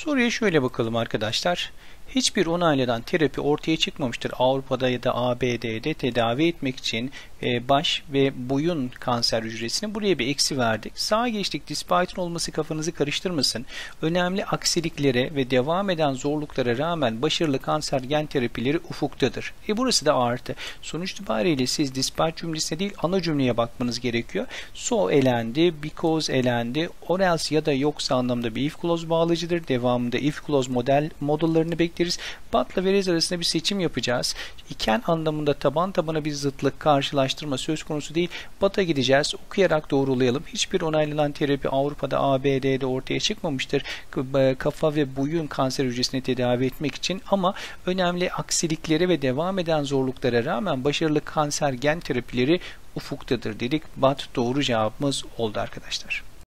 Soruya şöyle bakalım arkadaşlar. Hiçbir onaylanan terapi ortaya çıkmamıştır. Avrupa'da ya da ABD'de tedavi etmek için e, baş ve boyun kanser hücresini buraya bir eksi verdik. Sağa geçtik. Dispaytın olması kafanızı karıştırmasın. Önemli aksiliklere ve devam eden zorluklara rağmen başarılı kanser gen terapileri ufuktadır. E burası da artı. Sonuç itibariyle siz dispayt cümlesine değil ana cümleye bakmanız gerekiyor. So elendi, because elendi, or else ya da yoksa anlamda bir if clause bağlıcıdır. Devamında if clause model modellarını bekleriz. But'la verez arasında bir seçim yapacağız. İken anlamında taban tabana bir zıtlık karşılaştırma söz konusu değil. But'a gideceğiz. Okuyarak doğrulayalım. Hiçbir onaylanan terapi Avrupa'da ABD'de ortaya çıkmamıştır. Kafa ve boyun kanser hücresini tedavi etmek için ama önemli aksiliklere ve devam eden zorluklara rağmen başarılı kanser gen terapileri ufuktadır dedik. Bat doğru cevabımız oldu arkadaşlar.